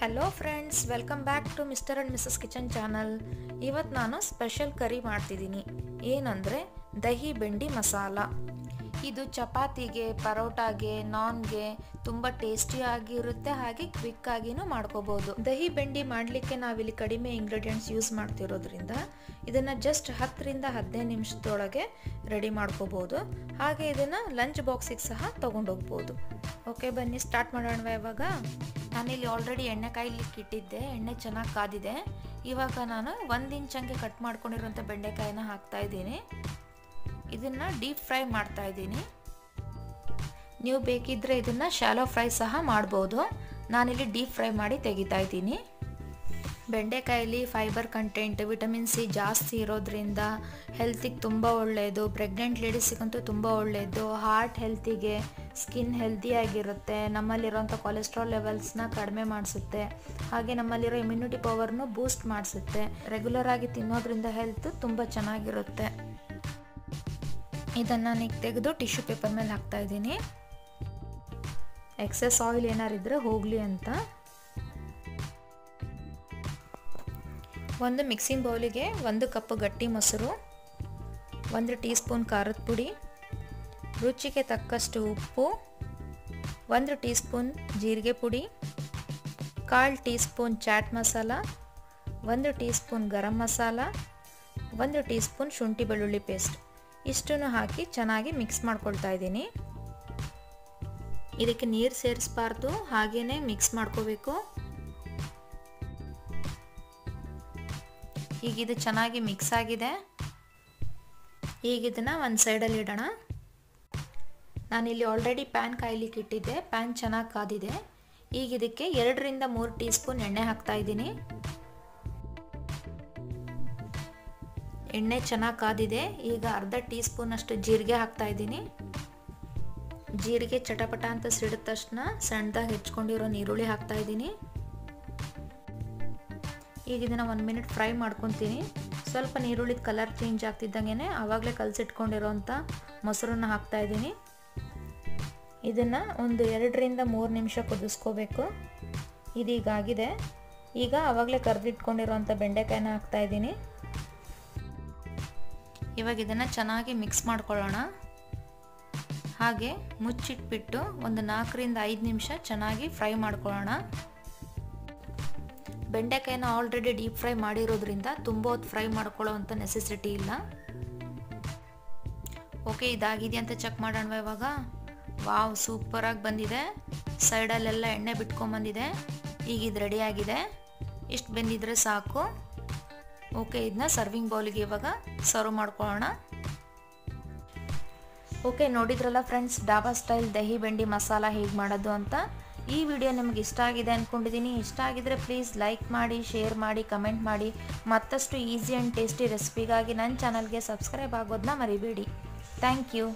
Hello friends welcome back to mister and missus kitchen channel ಇವತ್ತು ನಾನು special ಕರಿ ಮಾಡ್ತಿದ್ದೀನಿ. ಏನಂದರೆ, ದಹಿ ಬೆಂಡಿ ಮಸಾಲ. ಇದು ಚಪಾತಿಗೆ, ಪರೋಟಾಗೆ ನಾನ್ಗೆ ತುಂಬ ಟೇಸ್ಟಿಯಾಗಿರುತ್ತೆ ಹಾಗೆ ಕ್ವಿಕ್ ಆಗಿನೂ ಮಾಡ್ಕೋಬಹುದು ದಹಿ ಬೆಂಡಿ ಮಾಡಲಿಕ್ಕೆ ನಾವಿಲ್ಲಿ ಕಡಿಮೆ ಇಂಗ್ರೀಡಿಯೆಂಟ್ಸ್ ಯೂಸ್ ಮಾಡ್ತಿರೋದ್ರಿಂದ ಇದನ್ನು ಜಸ್ಟ್ ಹತ್ತರಿಂದ ಹದಿನೈದು ನಿಮಿಷದೊಳಗೆ ರೆಡಿ ಮಾಡ್ಕೋಬಹುದು ಹಾಗೆ ಇದನ್ನು ಲಂಚ್ ಬಾಕ್ಸಿಗೆ ಸಹ ತೊಗೊಂಡೋಗ್ಬೋದು. ಓಕೆ ಬನ್ನಿ ಸ್ಟಾರ್ಟ್ ಮಾಡೋಣ ಇವಾಗ. ನಾನಿಲ್ಲಿ ಆಲ್ರೆಡಿ ಎಣ್ಣೆ ಕಾಯಿ ಇಟ್ಟಿದ್ದೆ. ಎಣ್ಣೆ ಚೆನ್ನಾಗಿ ಕಾದಿದೆ. ಇವಾಗ ನಾನು ಒಂದು ಇಂಚಂಗೆ ಕಟ್ ಮಾಡ್ಕೊಂಡಿರೋಂಥ ಬೆಂಡೆಕಾಯಿನ ಹಾಕ್ತಾ ಇದ್ದೀನಿ. ಇದನ್ನು ಡೀಪ್ ಫ್ರೈ ಮಾಡ್ತಾ ಇದ್ದೀನಿ. ನೀವು ಬೇಕಿದ್ದರೆ ಇದನ್ನು ಶಾಲೋ ಫ್ರೈ ಸಹ ಮಾಡ್ಬೋದು. ನಾನಿಲ್ಲಿ ಡೀಪ್ ಫ್ರೈ ಮಾಡಿ ತೆಗಿತಾ ಇದ್ದೀನಿ. ಬೆಂಡೆಕಾಯಲ್ಲಿ ಫೈಬರ್ ಕಂಟೆಂಟ್ ವಿಟಮಿನ್ ಸಿ ಜಾಸ್ತಿ ಇರೋದ್ರಿಂದ ಹೆಲ್ತಿಗೆ ತುಂಬ ಒಳ್ಳೆಯದು ಪ್ರೆಗ್ನೆಂಟ್ ಲೇಡೀಸಿಗಂತೂ ತುಂಬ ಒಳ್ಳೆಯದು ಹಾರ್ಟ್ ಹೆಲ್ತಿಗೆ ಸ್ಕಿನ್ ಹೆಲ್ತಿಯಾಗಿರುತ್ತೆ ನಮ್ಮಲ್ಲಿರೋಂಥ ಕೊಲೆಸ್ಟ್ರಾಲ್ ಲೆವೆಲ್ಸ್ನ ಕಡಿಮೆ ಮಾಡಿಸುತ್ತೆ. ಹಾಗೆ ನಮ್ಮಲ್ಲಿರೋ ಇಮ್ಯುನಿಟಿ ಪವರ್ನು ಬೂಸ್ಟ್ ಮಾಡಿಸುತ್ತೆ. ರೆಗ್ಯುಲರ್ ಆಗಿ ತಿನ್ನೋದ್ರಿಂದ ಹೆಲ್ತ್ ತುಂಬ ಚೆನ್ನಾಗಿರುತ್ತೆ. ಇದನ್ನು ನಾನು ತೆಗೆದು ಟಿಶ್ಯೂ ಪೇಪರ್ ಮೇಲೆ ಹಾಕ್ತಾ ಇದ್ದೀನಿ. ಎಕ್ಸಸ್ ಆಯಿಲ್ ಏನಾರಿದ್ರೆ ಹೋಗಲಿ ಅಂತ. ಒಂದು ಮಿಕ್ಸಿಂಗ್ ಬೌಲಿಗೆ ಒಂದು ಕಪ್ ಗಟ್ಟಿ ಮೊಸರು, ಒಂದು ಟೀ ಸ್ಪೂನ್ ಖಾರದ ಪುಡಿ, ರುಚಿಗೆ ತಕ್ಕಷ್ಟು ಉಪ್ಪು, ಒಂದು ಟೀ ಸ್ಪೂನ್ ಜೀರಿಗೆ ಪುಡಿ, ಕಾಲು ಟೀ ಸ್ಪೂನ್ ಚಾಟ್ ಮಸಾಲ, ಒಂದು ಟೀ ಸ್ಪೂನ್ ಗರಂ ಮಸಾಲ, ಒಂದು ಟೀ ಸ್ಪೂನ್ ಶುಂಠಿ ಬೆಳ್ಳುಳ್ಳಿ ಪೇಸ್ಟ್ ಇಷ್ಟನ್ನು ಹಾಕಿ ಚೆನ್ನಾಗಿ ಮಿಕ್ಸ್ ಮಾಡ್ಕೊಳ್ತಾ ಇದ್ದೀನಿ. ಇದಕ್ಕೆ ನೀರು ಸೇರಿಸಬಾರ್ದು ಹಾಗೇ ಮಿಕ್ಸ್ ಮಾಡ್ಕೋಬೇಕು. ಈಗ ಇದು ಚೆನ್ನಾಗಿ ಮಿಕ್ಸ್ ಆಗಿದೆ. ಈಗ ಇದನ್ನು ಒಂದು ಸೈಡಲ್ಲಿ ಇಡೋಣ. ನಾನಿಲ್ಲಿ ಆಲ್ರೆಡಿ ಪ್ಯಾನ್ ಕಾಯ್ಲಿಕ್ಕೆ ಇಟ್ಟಿದ್ದೆ ಪ್ಯಾನ್ ಚೆನ್ನಾಗಿ ಕಾದಿದೆ. ಈಗ ಇದಕ್ಕೆ ಎರಡರಿಂದ ಮೂರು ಟೀ ಸ್ಪೂನ್ ಎಣ್ಣೆ ಹಾಕ್ತಾ ಇದ್ದೀನಿ. ಎಣ್ಣೆ ಚೆನ್ನಾಗಿ ಕಾದಿದೆ. ಈಗ ಅರ್ಧ ಟೀ ಸ್ಪೂನ್ ಅಷ್ಟು ಜೀರಿಗೆ ಹಾಕ್ತಾ ಇದ್ದೀನಿ. ಜೀರಿಗೆ ಚಟಪಟ ಅಂತ ಸಿಡಿದ ತಕ್ಷಣ ಸಣ್ಣದಾಗಿ ಹೆಚ್ಕೊಂಡಿರೋ ನೀರುಳ್ಳಿ ಹಾಕ್ತಾ ಇದ್ದೀನಿ. ಈಗ ಇದನ್ನು ಒಂದು ಮಿನಿಟ್ ಫ್ರೈ ಮಾಡ್ಕೊತೀನಿ. ಸ್ವಲ್ಪ ನೀರುಳ್ಳಿದ ಕಲರ್ ಚೇಂಜ್ ಆಗ್ತಿದ್ದಂಗೆ ಆವಾಗಲೇ ಕಲಸಿಟ್ಕೊಂಡಿರೋಂಥ ಮೊಸರನ್ನ ಹಾಕ್ತಾ ಇದ್ದೀನಿ. ಇದನ್ನು ಒಂದು ಎರಡರಿಂದ ಮೂರು ನಿಮಿಷ ಕುದಿಸ್ಕೋಬೇಕು. ಇದೀಗಾಗಿದೆ ಈಗ ಆವಾಗಲೇ ಕರೆದಿಟ್ಕೊಂಡಿರೋಂಥ ಬೆಂಡೆಕಾಯಿನ ಹಾಕ್ತಾ ಇದ್ದೀನಿ. ಇವಾಗ ಇದನ್ನು ಚೆನ್ನಾಗಿ ಮಿಕ್ಸ್ ಮಾಡ್ಕೊಳ್ಳೋಣ. ಹಾಗೆ ಮುಚ್ಚಿಟ್ಬಿಟ್ಟು ಒಂದು ನಾಲ್ಕರಿಂದ ಐದು ನಿಮಿಷ ಚೆನ್ನಾಗಿ ಫ್ರೈ ಮಾಡ್ಕೊಳ್ಳೋಣ. ಬೆಂಡೆಕಾಯಿನ ಆಲ್ರೆಡಿ ಡೀಪ್ ಫ್ರೈ ಮಾಡಿರೋದ್ರಿಂದ ತುಂಬ ಹೊತ್ತು ಫ್ರೈ ಮಾಡ್ಕೊಳ್ಳೋ ಅಂಥ ನೆಸೆಸಿಟಿ ಇಲ್ಲ. ಓಕೆ ಇದಾಗಿದೆ ಅಂತ ಚೆಕ್ ಮಾಡೋಣ ಇವಾಗ? ವಾವ್ ಸೂಪರಾಗಿ ಬಂದಿದೆ. ಸೈಡಲ್ಲೆಲ್ಲ ಎಣ್ಣೆ ಬಿಟ್ಕೊಂಬಂದಿದೆ. ಈಗ ಇದು ರೆಡಿಯಾಗಿದೆ ಇಷ್ಟು ಬೆಂದಿದ್ರೆ ಸಾಕು. ಓಕೆ ಇದನ್ನ ಸರ್ವಿಂಗ್ ಬೌಲಿಗೆ ಇವಾಗ ಸರ್ವ್ ಮಾಡ್ಕೊಳ್ಳೋಣ. ಓಕೆ, ನೋಡಿದ್ರಲ್ಲ ಫ್ರೆಂಡ್ಸ್ ಡಾಬಾ ಸ್ಟೈಲ್ ದಹಿ ಬೆಂಡಿ ಮಸಾಲ ಹೇಗೆ ಮಾಡೋದು ಅಂತ. ಈ ವಿಡಿಯೋ ನಿಮ್ಗೆ ಇಷ್ಟ ಆಗಿದೆ ಅಂದ್ಕೊಂಡಿದ್ದೀನಿ ಇಷ್ಟ ಆಗಿದ್ರೆ ಪ್ಲೀಸ್ ಲೈಕ್ ಮಾಡಿ ಶೇರ್ ಮಾಡಿ ಕಮೆಂಟ್ ಮಾಡಿ. ಮತ್ತಷ್ಟು ಈಸಿ ಆ್ಯಂಡ್ ಟೇಸ್ಟಿ ರೆಸಿಪಿಗಾಗಿ ನನ್ನ ಚಾನಲ್ಗೆ ಸಬ್ಸ್ಕ್ರೈಬ್ ಆಗೋದನ್ನ ಮರಿಬೇಡಿ. Thank you